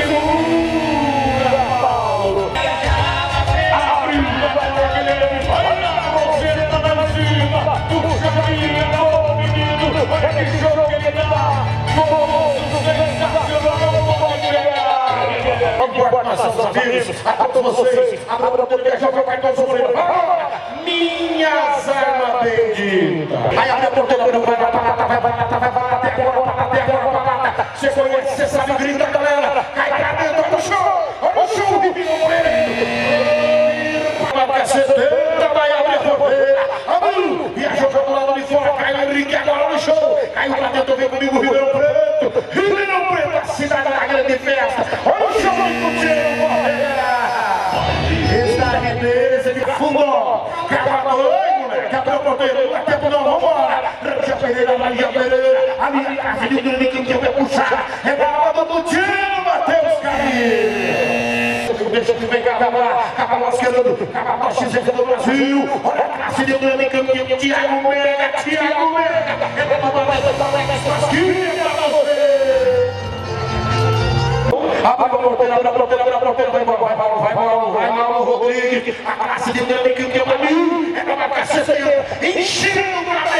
menino, segura, Paulo. Abriu, vai, Guilherme, vai lá, você tá lá em cima, puxa a menina, ô menino, olha que jogo que ele dá, goloso, sensacional, vamos chegar. Vamos guardar nossos desafios. A todos vocês, a dobra do que joga o cartão sofrendo. Minhas armas benditas. Aí abre a porteira, vai, vai, vai, vai, vai, vai, vai, vai, vai, até agora, vai, até agora, vai, Caiu pra dentro, vem comigo, Ribeirão Preto. Ribeirão Preto, a cidade da grande festa. Olha o show do Diego Moreira. Está beleza de fundo. Cava oi, moleque. Abriu a porteira, não é tempo não, vambora. Rancha Pereira, Maria Pereira. A minha casa de grande que eu vou puxar. É da do Tino, Matheus Carinho. Deixa eu ver Cavalo, Cavalo esquerdo, Cavalo XZ do Brasil. Olha a classe de grande campeão, Thiago Mega, Abre a o porteiro, abre a o porteiro, abre para o porteiro. Vai, vai, vai, Mauro, vai, Mauro Rodrigues. A classe de dentro que é é. o teu caminho é para uma caceta. Enchendo a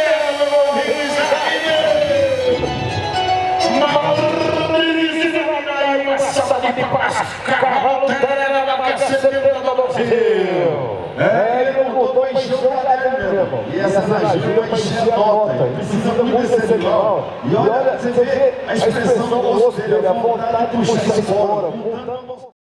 Salva de paz, cavalo, terra na caceta do Brasil. É. E essa ajuda a encher a nota. Precisa muito desse animal. E olha, você vê a expressão do rosto dele, a vontade de puxar esse fora.